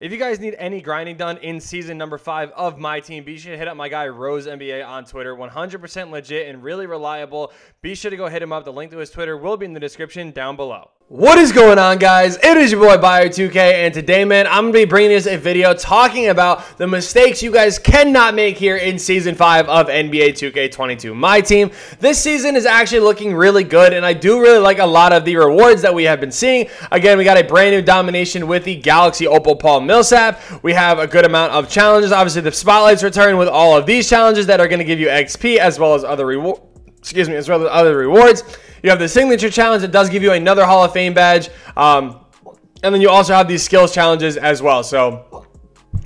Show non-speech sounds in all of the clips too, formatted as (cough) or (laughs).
If you guys need any grinding done in season number five of MyTeam, be sure to hit up my guy Rose NBA on Twitter. 100% legit and really reliable. Be sure to go hit him up. The link to his Twitter will be in the description down below. What is going on, guys? It is your boy Bio2K and today, man, I'm gonna be bringing you a video talking about the mistakes you guys cannot make here in Season 5 of NBA 2K22. MyTeam this season is actually looking really good, and I do really like a lot of the rewards that we have been seeing. Again, we got a brand new domination with the Galaxy Opal Paul Millsap. We have a good amount of challenges. Obviously, the spotlights return with all of these challenges that are gonna give you XP as well as other rewards. Excuse me, as well as other rewards. You have the signature challenge that does give you another Hall of Fame badge. Um, and then you also have these skills challenges as well. So,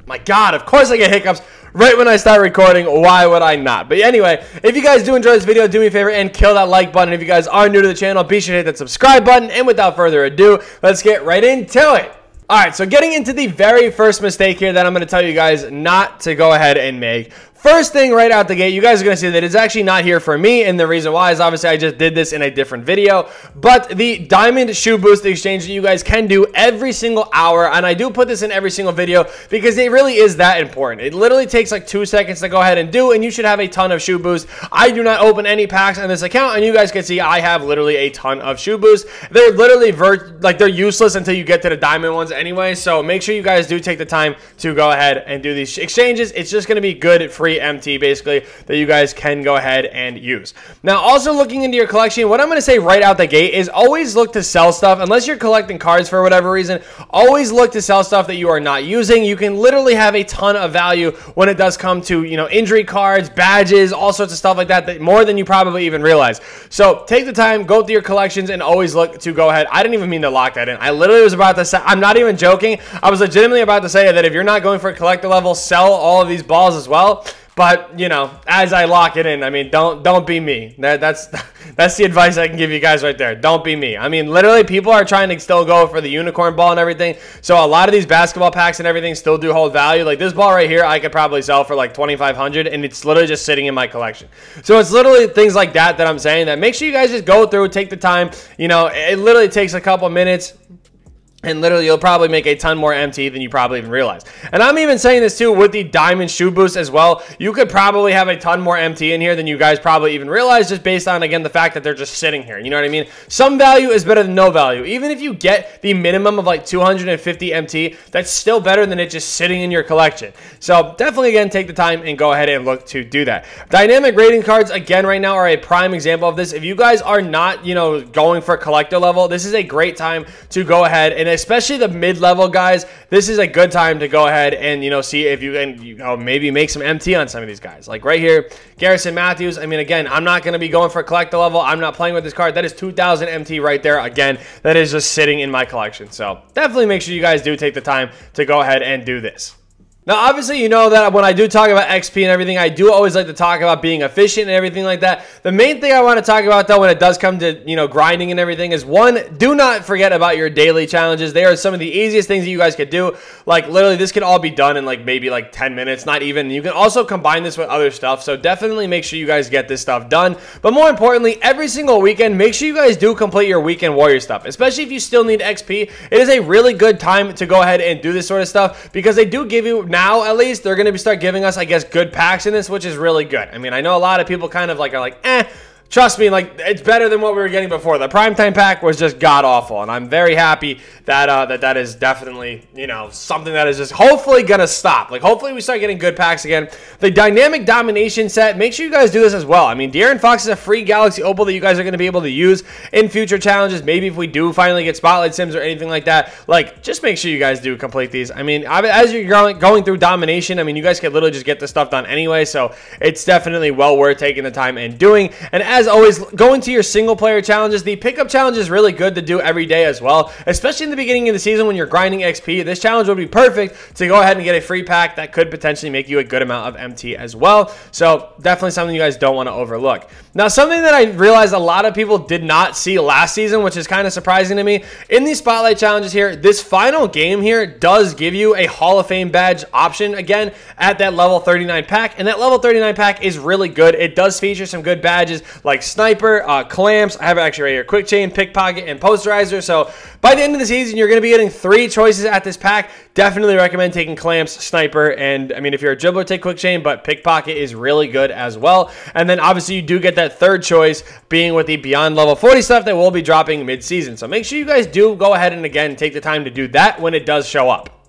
my God, of course I get hiccups right when I start recording. Why would I not? But anyway, if you guys do enjoy this video, do me a favor and kill that like button. If you guys are new to the channel, be sure to hit that subscribe button. And without further ado, let's get right into it. All right, so getting into the very first mistake here that I'm going to tell you guys not to go ahead and make. First thing right out the gate, you guys are going to see that it's actually not here for me, and the reason why is obviously I just did this in a different video, but the Diamond Shoe Boost Exchange that you guys can do every single hour, and I do put this in every single video because it really is that important. It literally takes like two seconds to go ahead and do, and you should have a ton of Shoe Boost. I do not open any packs on this account, and you guys can see I have literally a ton of Shoe Boost. They're literally, like, they're useless until you get to the Diamond ones anyway, so make sure you guys do take the time to go ahead and do these exchanges. It's just going to be good, free, free MT basically that you guys can go ahead and use. Now, also looking into your collection, what I'm going to say right out the gate is always look to sell stuff. Unless you're collecting cards for whatever reason, always look to sell stuff that you are not using. You can literally have a ton of value when it does come to, you know, injury cards, badges, all sorts of stuff like that, that more than you probably even realize. So take the time, go through your collections, and always look to go ahead. I didn't even mean to lock that in. I literally was about to say, I'm not even joking. I was legitimately about to say that if you're not going for a collector level, sell all of these balls as well. But you know, as I lock it in, I mean, don't don't be me. That, that's (laughs) that's the advice I can give you guys right there. Don't be me. I mean, literally, people are trying to still go for the unicorn ball and everything. So a lot of these basketball packs and everything still do hold value. Like this ball right here, I could probably sell for like twenty five hundred, and it's literally just sitting in my collection. So it's literally things like that that I'm saying. That make sure you guys just go through, take the time. You know, it literally takes a couple minutes and literally, you'll probably make a ton more MT than you probably even realize. And I'm even saying this too with the Diamond Shoe Boost as well. You could probably have a ton more MT in here than you guys probably even realize just based on, again, the fact that they're just sitting here. You know what I mean? Some value is better than no value. Even if you get the minimum of like 250 MT, that's still better than it just sitting in your collection. So definitely, again, take the time and go ahead and look to do that. Dynamic rating cards, again, right now are a prime example of this. If you guys are not, you know, going for collector level, this is a great time to go ahead and especially the mid-level guys, this is a good time to go ahead and, you know, see if you can, you know, maybe make some MT on some of these guys. Like right here, Garrison Matthews. I mean, again, I'm not going to be going for collector level. I'm not playing with this card. That is 2,000 MT right there. Again, that is just sitting in my collection. So definitely make sure you guys do take the time to go ahead and do this. Now, obviously, you know that when I do talk about XP and everything, I do always like to talk about being efficient and everything like that. The main thing I want to talk about, though, when it does come to, you know, grinding and everything is, one, do not forget about your daily challenges. They are some of the easiest things that you guys could do. Like, literally, this can all be done in, like, maybe, like, 10 minutes, not even. You can also combine this with other stuff, so definitely make sure you guys get this stuff done. But more importantly, every single weekend, make sure you guys do complete your weekend warrior stuff, especially if you still need XP. It is a really good time to go ahead and do this sort of stuff because they do give you now at least they're going to start giving us, I guess, good packs in this, which is really good. I mean, I know a lot of people kind of like are like, eh, trust me, like it's better than what we were getting before. The primetime pack was just god awful, and I'm very happy that uh, that that is definitely you know something that is just hopefully gonna stop. Like hopefully we start getting good packs again. The dynamic domination set, make sure you guys do this as well. I mean, De'Aaron Fox is a free Galaxy Opal that you guys are gonna be able to use in future challenges. Maybe if we do finally get Spotlight Sims or anything like that, like just make sure you guys do complete these. I mean, as you're going going through domination, I mean, you guys can literally just get this stuff done anyway, so it's definitely well worth taking the time and doing. And as as always, going to your single player challenges, the pickup challenge is really good to do every day as well, especially in the beginning of the season when you're grinding XP. This challenge would be perfect to go ahead and get a free pack that could potentially make you a good amount of MT as well. So definitely something you guys don't want to overlook. Now, something that I realized a lot of people did not see last season, which is kind of surprising to me, in these spotlight challenges here, this final game here does give you a Hall of Fame badge option again at that level 39 pack, and that level 39 pack is really good. It does feature some good badges like like Sniper, uh, Clamps. I have it actually right here. Quick Chain, Pickpocket, and Posterizer. So by the end of the season, you're going to be getting three choices at this pack. Definitely recommend taking Clamps, Sniper, and I mean, if you're a dribbler, take Quick Chain, but Pickpocket is really good as well. And then obviously you do get that third choice being with the Beyond Level 40 stuff that will be dropping mid-season. So make sure you guys do go ahead and again take the time to do that when it does show up.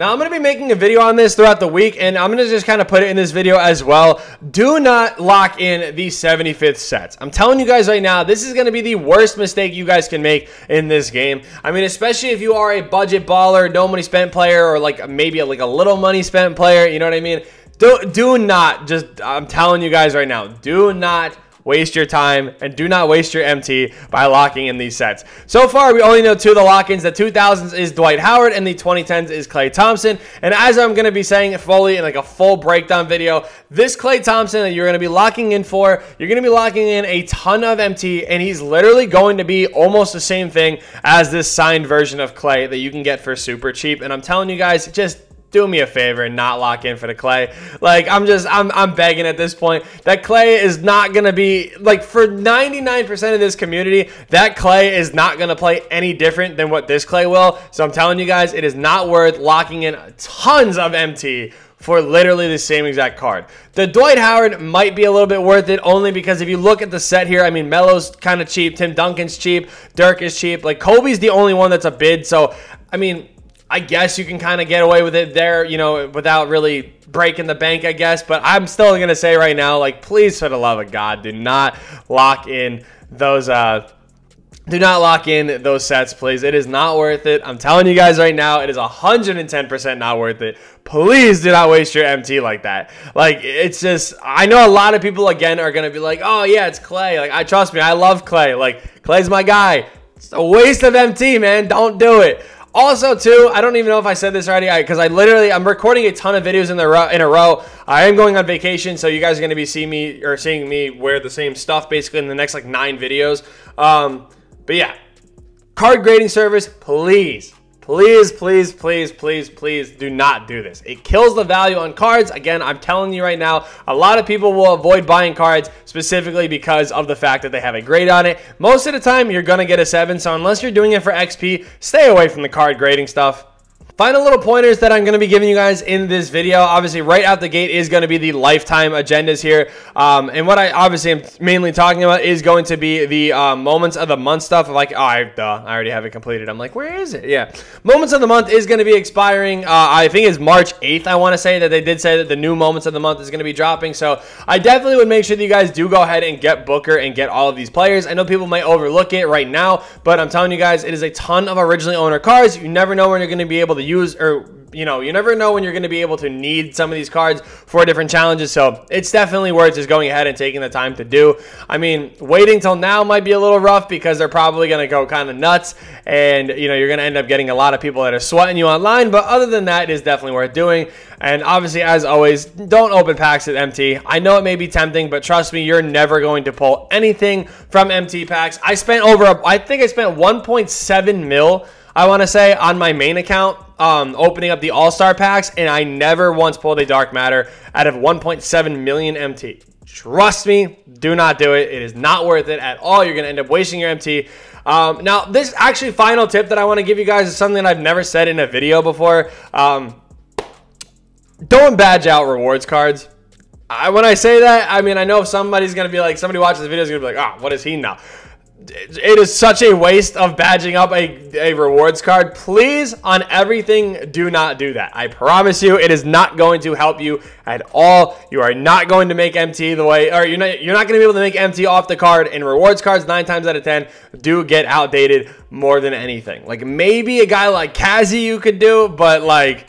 Now, I'm going to be making a video on this throughout the week, and I'm going to just kind of put it in this video as well. Do not lock in the 75th sets. I'm telling you guys right now, this is going to be the worst mistake you guys can make in this game. I mean, especially if you are a budget baller, no money spent player, or like maybe like a little money spent player, you know what I mean? Do, do not, just, I'm telling you guys right now, do not waste your time and do not waste your MT by locking in these sets. So far, we only know two of the lock-ins. The 2000s is Dwight Howard and the 2010s is Klay Thompson. And as I'm going to be saying fully in like a full breakdown video, this Klay Thompson that you're going to be locking in for, you're going to be locking in a ton of MT and he's literally going to be almost the same thing as this signed version of Klay that you can get for super cheap. And I'm telling you guys, just do me a favor and not lock in for the Klay. Like I'm just I'm I'm begging at this point. That Klay is not gonna be like for 99% of this community, that Klay is not gonna play any different than what this Klay will. So I'm telling you guys, it is not worth locking in tons of MT for literally the same exact card. The Dwight Howard might be a little bit worth it only because if you look at the set here, I mean, Melo's kind of cheap, Tim Duncan's cheap, Dirk is cheap. Like Kobe's the only one that's a bid. So, I mean, I guess you can kind of get away with it there, you know, without really breaking the bank, I guess. But I'm still going to say right now, like, please, for the love of God, do not lock in those, uh, do not lock in those sets, please. It is not worth it. I'm telling you guys right now, it is 110% not worth it. Please do not waste your MT like that. Like, it's just, I know a lot of people, again, are going to be like, oh, yeah, it's Klay. Like, I trust me, I love Klay. Like, Klay's my guy. It's a waste of MT, man. Don't do it. Also, too, I don't even know if I said this already because I, I, literally I'm recording a ton of videos in the ro- in a row. I am going on vacation, so you guys are going to be seeing me or seeing me wear the same stuff basically in the next like nine videos. Um, but yeah, card grading service, please Please, please, please, please, please do not do this. It kills the value on cards. Again, I'm telling you right now, a lot of people will avoid buying cards specifically because of the fact that they have a grade on it. Most of the time, you're going to get a 7, so unless you're doing it for XP, stay away from the card grading stuff. Final little pointers that I'm going to be giving you guys in this video. Obviously, right out the gate is going to be the lifetime agendas here. Um, and what I obviously am mainly talking about is going to be the uh, moments of the month stuff. Like, oh, I, duh, I already have it completed. I'm like, where is it? Yeah. Moments of the month is going to be expiring. Uh, I think it's March 8th, I want to say that they did say that the new moments of the month is going to be dropping. So I definitely would make sure that you guys do go ahead and get Booker and get all of these players. I know people might overlook it right now, but I'm telling you guys, it is a ton of originally owner cards. You never know when you're going to be able to use or you know, you never know when you're going to be able to need some of these cards for different challenges. So it's definitely worth just going ahead and taking the time to do. I mean, waiting till now might be a little rough because they're probably going to go kind of nuts. And, you know, you're going to end up getting a lot of people that are sweating you online. But other than that, it is definitely worth doing. And obviously, as always, don't open packs at MT. I know it may be tempting, but trust me, you're never going to pull anything from MT packs. I spent over, I think I spent 1.7 mil I want to say, on my main account, um, opening up the All Star packs, and I never once pulled a Dark Matter out of 1.7 million MT. Trust me, do not do it. It is not worth it at all. You're going to end up wasting your MT. Um, now, this actually final tip that I want to give you guys is something I've never said in a video before. Um, don't badge out rewards cards. I, when I say that, I mean, I know somebody's going to be like, somebody watches the video is going to be like, ah, oh, what is he now? It is such a waste of badging up a, a rewards card. Please, on everything, do not do that. I promise you, it is not going to help you at all. You are not going to make MT the way, or you're not, you're not going to be able to make MT off the card. And rewards cards, nine times out of 10, do get outdated more than anything. Like, maybe a guy like Kazi you could do, but like,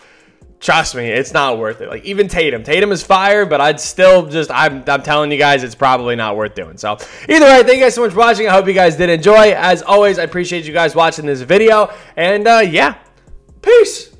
Trust me, it's not worth it. Like even Tatum, Tatum is fire, but I'd still just I'm I'm telling you guys, it's probably not worth doing. So either way, thank you guys so much for watching. I hope you guys did enjoy. As always, I appreciate you guys watching this video, and uh, yeah, peace.